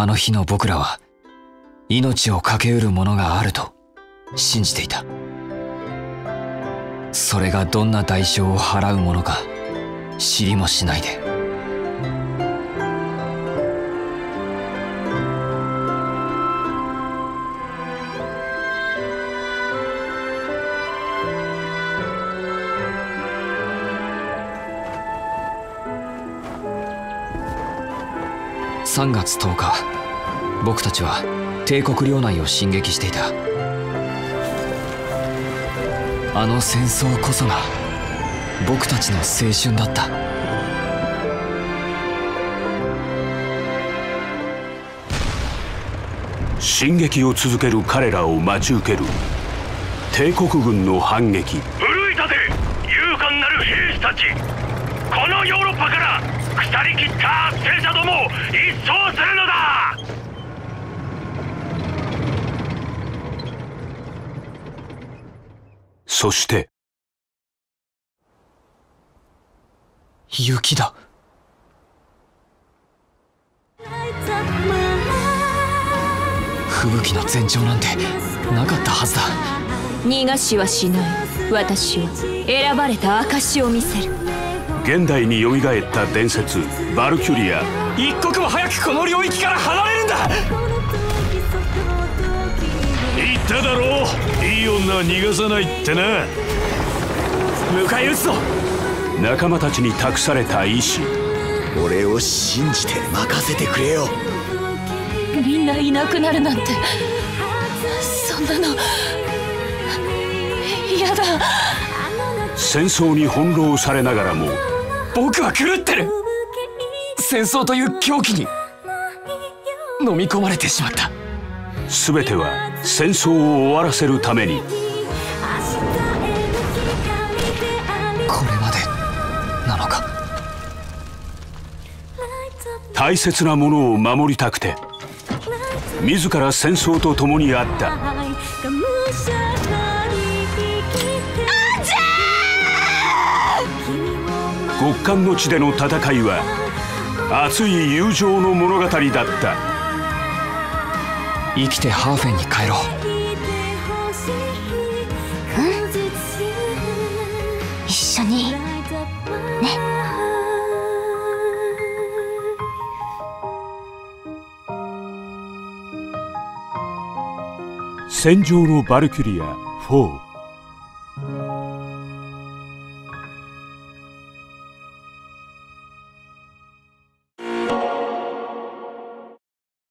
あの日の僕らは命を懸けうるものがあると信じていた。それがどんな代償を払うものか知りもしないで。3月10日僕たちは帝国領内を進撃していた。あの戦争こそが僕たちの青春だった。進撃を続ける彼らを待ち受ける帝国軍の反撃。奮い立て勇敢なる兵士たちこのヨーロッパから腐りきった戦車どもを一掃するのだ。そして雪だ。吹雪の前兆なんてなかったはずだ。逃がしはしない。私は選ばれた証を見せる現代によみがえった伝説バルキュリア。一刻も早くこの領域から離れるんだ！言っただろう。いい女は逃がさないってな。迎え撃つぞ！仲間たちに託された意志俺を信じて任せてくれよ。みんないなくなるなんて。そんなの嫌だ。戦争に翻弄されながらも僕は狂ってる。戦争という狂気に飲み込まれてしまった。全ては戦争を終わらせるために。これまでなのか？大切なものを守りたくて自ら戦争と共にあった極寒の地での戦いは熱い友情の物語だった。生きてハーフェンに帰ろう。一緒に。ね。戦場のバルキュリア4